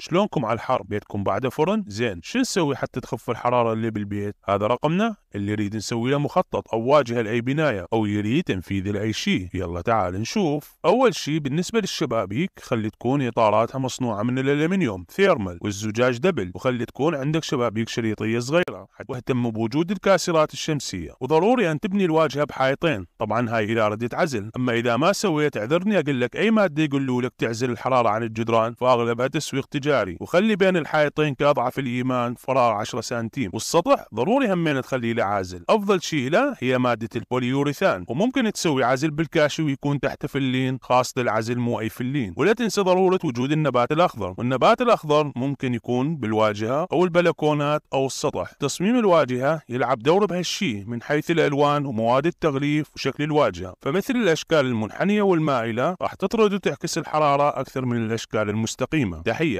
شلونكم على الحر بيتكم بعد فرن زين شو نسوي حتى تخف الحرارة اللي بالبيت؟ هذا رقمنا اللي يريد نسوي له مخطط أو واجهه لأي بناية أو يريد تنفيذ لأي شيء. يلا تعال نشوف. أول شيء بالنسبة للشبابيك خلي تكون إطاراتها مصنوعة من الالمنيوم thermal والزجاج double. وخلي تكون عندك شبابيك شريطية صغيرة. واهتم بوجود الكاسرات الشمسية. وضروري أن تبني الواجهة بحائطين. طبعا هاي اذا ردت عزل أما إذا ما سويت اعذرني أقول لك أي مادة يقولوا لك تعزل الحرارة عن الجدران. فأغلبها تسويق تجاري. وخلي بين الحائطين كأضعف الإيمان فراغ 10 سنتيم. والسطح ضروري همين تخليه له عازل أفضل شيء له هي مادة البوليوريثان. وممكن تسوي عزل بالكاشي ويكون تحت فلين خاص للعزل مو أي فلين. ولا تنسى ضرورة وجود النبات الأخضر. والنبات الأخضر ممكن يكون بالواجهة أو البلكونات أو السطح. تصميم الواجهة يلعب دور بهالشيء من حيث الألوان ومواد التغليف وشكل الواجهة. فمثل الأشكال المنحنية والمائلة راح تطرد وتعكس الحرارة أكثر من الأشكال المستقيمة. تحية.